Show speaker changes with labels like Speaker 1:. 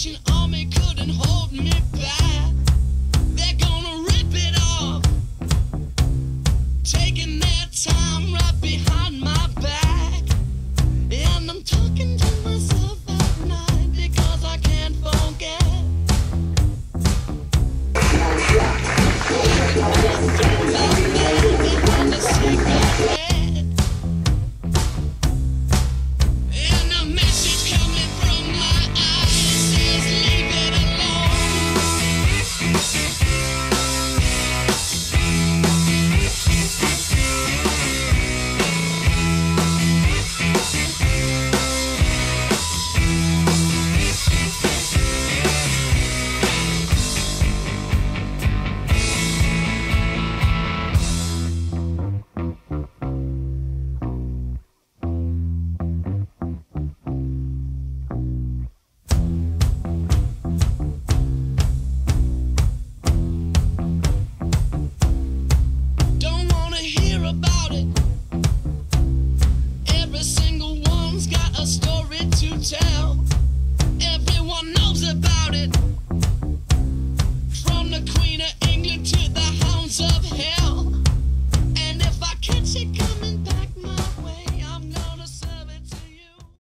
Speaker 1: Salvation Army couldn't hold me back. They're gonna rip it off, taking their time right behind my back. And I'm talking to myself at night because I can't forget. it.